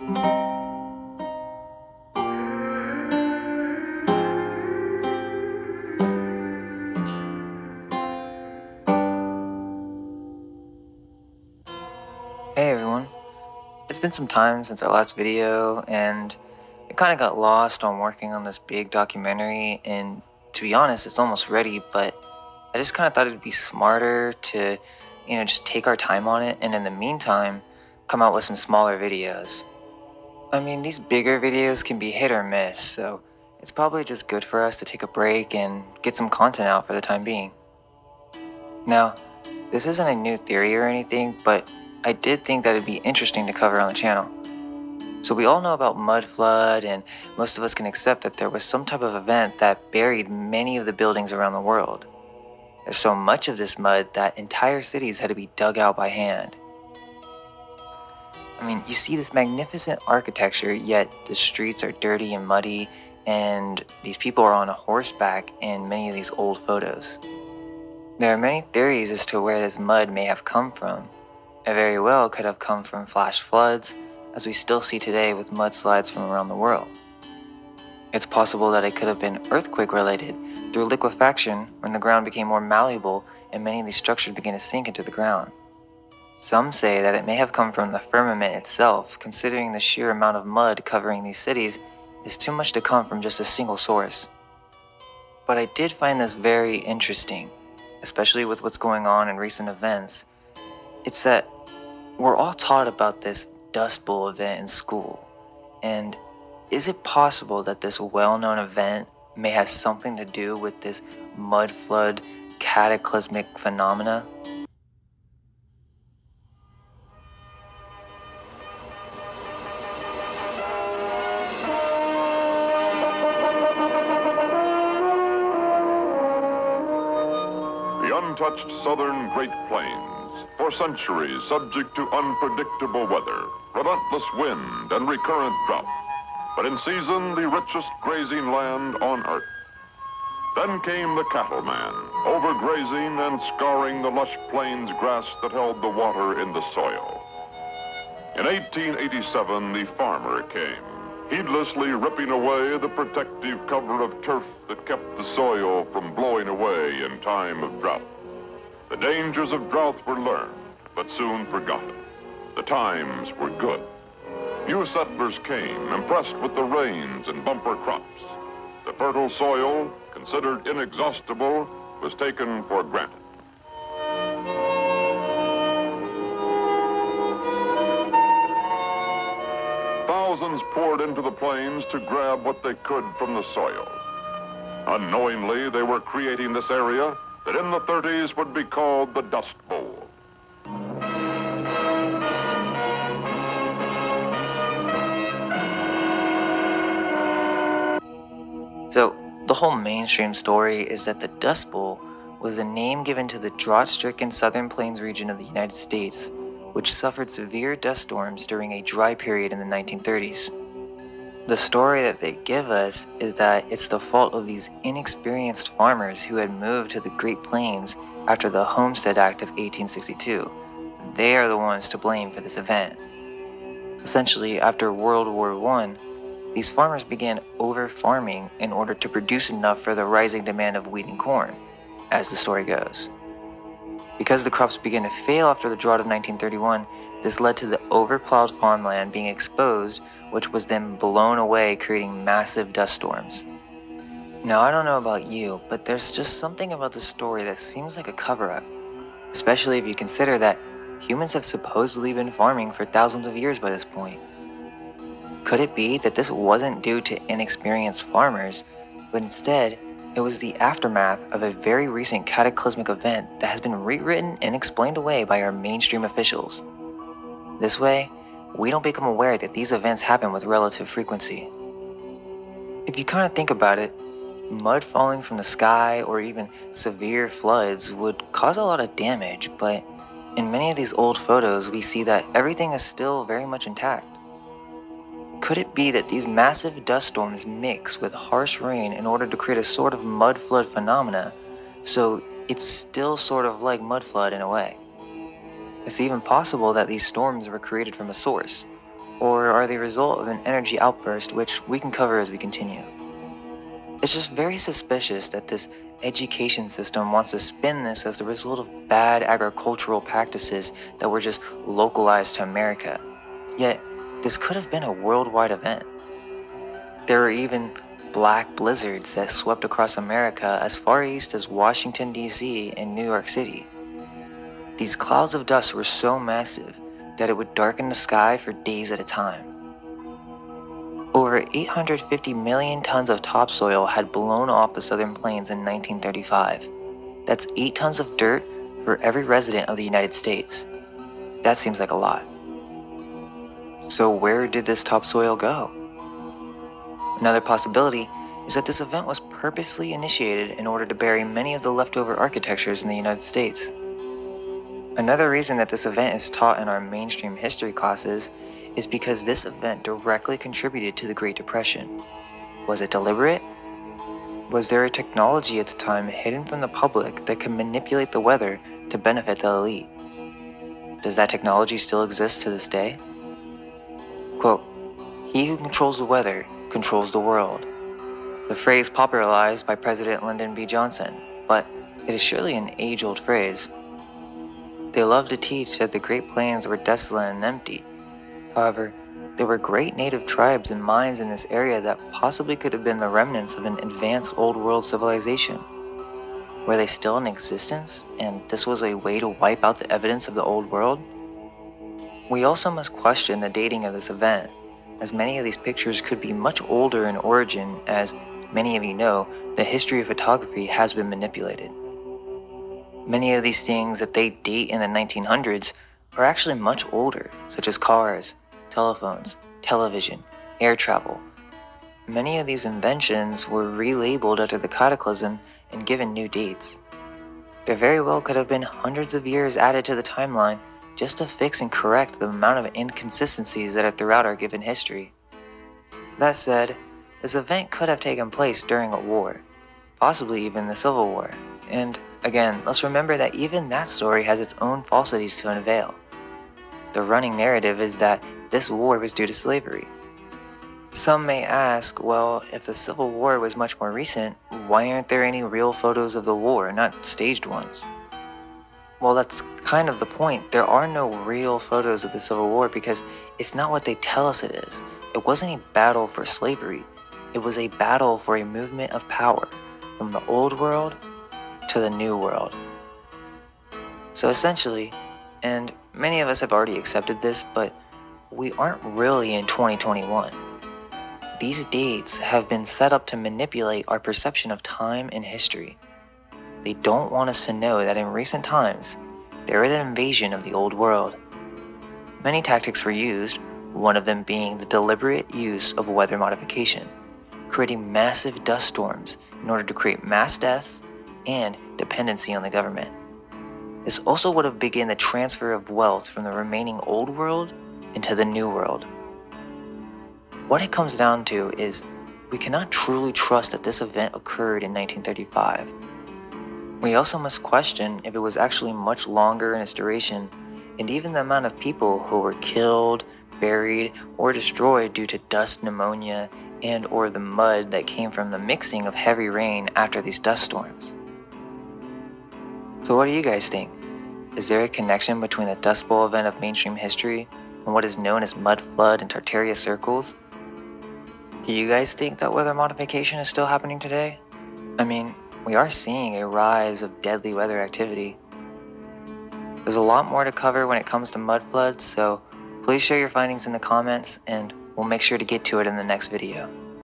Hey everyone. It's been some time since our last video, and I kind of got lost on working on this big documentary, and to be honest, it's almost ready, but I just kind of thought it'd be smarter to, you know, just take our time on it, and in the meantime, come out with some smaller videos. I mean, these bigger videos can be hit or miss, so it's probably just good for us to take a break and get some content out for the time being. Now, this isn't a new theory or anything, but I did think that it'd be interesting to cover on the channel. So we all know about mud flood and most of us can accept that there was some type of event that buried many of the buildings around the world. There's so much of this mud that entire cities had to be dug out by hand. I mean, you see this magnificent architecture, yet the streets are dirty and muddy, and these people are on a horseback in many of these old photos. There are many theories as to where this mud may have come from. It very well could have come from flash floods, as we still see today with mudslides from around the world. It's possible that it could have been earthquake related through liquefaction when the ground became more malleable and many of these structures began to sink into the ground. Some say that it may have come from the firmament itself, considering the sheer amount of mud covering these cities is too much to come from just a single source. But I did find this very interesting, especially with what's going on in recent events. It's that we're all taught about this Dust Bowl event in school, and is it possible that this well known event may have something to do with this mud flood cataclysmic phenomena? Untouched southern Great Plains, for centuries subject to unpredictable weather, relentless wind, and recurrent drought, but in season the richest grazing land on earth. Then came the cattleman, overgrazing and scarring the lush plains grass that held the water in the soil. In 1887, the farmer came, heedlessly ripping away the protective cover of turf that kept the soil from blowing away in time of drought. The dangers of drought were learned, but soon forgotten. The times were good. New settlers came, impressed with the rains and bumper crops. The fertile soil, considered inexhaustible, was taken for granted. Thousands poured into the plains to grab what they could from the soil. Unknowingly, they were creating this area that in the 30s would be called the Dust Bowl. So, the whole mainstream story is that the Dust Bowl was the name given to the drought stricken southern plains region of the United States, which suffered severe dust storms during a dry period in the 1930s. The story that they give us is that it's the fault of these inexperienced farmers who had moved to the Great Plains after the Homestead Act of 1862. They are the ones to blame for this event. Essentially, after World War I, these farmers began over farming in order to produce enough for the rising demand of wheat and corn, as the story goes. Because the crops began to fail after the drought of 1931, this led to the overplowed farmland being exposed, which was then blown away, creating massive dust storms. Now, I don't know about you, but there's just something about the story that seems like a cover up, especially if you consider that humans have supposedly been farming for thousands of years by this point. Could it be that this wasn't due to inexperienced farmers, but instead it was the aftermath of a very recent cataclysmic event that has been rewritten and explained away by our mainstream officials? This way, we don't become aware that these events happen with relative frequency. If you kind of think about it, mud falling from the sky or even severe floods would cause a lot of damage, but in many of these old photos, we see that everything is still very much intact. Could it be that these massive dust storms mix with harsh rain in order to create a sort of mud flood phenomena, so it's still sort of like mud flood in a way? It's even possible that these storms were created from a source. Or are the result of an energy outburst, which we can cover as we continue? It's just very suspicious that this education system wants to spin this as the result of bad agricultural practices that were just localized to America. Yet, this could have been a worldwide event. There were even black blizzards that swept across America as far east as Washington, D.C. and New York City. These clouds of dust were so massive that it would darken the sky for days at a time. Over 850 million tons of topsoil had blown off the southern plains in 1935. That's 8 tons of dirt for every resident of the United States. That seems like a lot. So, where did this topsoil go? Another possibility is that this event was purposely initiated in order to bury many of the leftover architectures in the United States. Another reason that this event is taught in our mainstream history classes is because this event directly contributed to the Great Depression. Was it deliberate? Was there a technology at the time hidden from the public that could manipulate the weather to benefit the elite? Does that technology still exist to this day? Quote, He who controls the weather controls the world. The phrase popularized by President Lyndon B. Johnson, but it is surely an age old phrase. They loved to teach that the Great Plains were desolate and empty. However, there were great native tribes and mines in this area that possibly could have been the remnants of an advanced Old World civilization. Were they still in existence, and this was a way to wipe out the evidence of the Old World? We also must question the dating of this event as many of these pictures could be much older in origin, as many of you know, the history of photography has been manipulated. Many of these things that they date in the 1900s are actually much older, such as cars, telephones, television, air travel. Many of these inventions were relabeled after the cataclysm and given new dates. There very well could have been hundreds of years added to the timeline just to fix and correct the amount of inconsistencies that are throughout our given history. That said, this event could have taken place during a war, possibly even the Civil War, and again, let's remember that even that story has its own falsities to unveil. The running narrative is that this war was due to slavery. Some may ask, well, if the Civil War was much more recent, why aren't there any real photos of the war, not staged ones? Well, that's kind of the point. There are no real photos of the Civil War because it's not what they tell us it is. It wasn't a battle for slavery, it was a battle for a movement of power from the old world to the new world. So essentially, and many of us have already accepted this, but we aren't really in 2021. These dates have been set up to manipulate our perception of time and history. They don't want us to know that in recent times, there is an invasion of the old world. Many tactics were used, one of them being the deliberate use of weather modification, creating massive dust storms in order to create mass deaths and dependency on the government. This also would have begun the transfer of wealth from the remaining old world into the new world. What it comes down to is we cannot truly trust that this event occurred in 1935 we also must question if it was actually much longer in its duration, and even the amount of people who were killed, buried, or destroyed due to dust pneumonia and or the mud that came from the mixing of heavy rain after these dust storms. So what do you guys think? Is there a connection between the Dust Bowl event of mainstream history and what is known as mud flood and Tartaria circles? Do you guys think that weather modification is still happening today? I mean, we are seeing a rise of deadly weather activity. There's a lot more to cover when it comes to mud floods, so please share your findings in the comments and we'll make sure to get to it in the next video.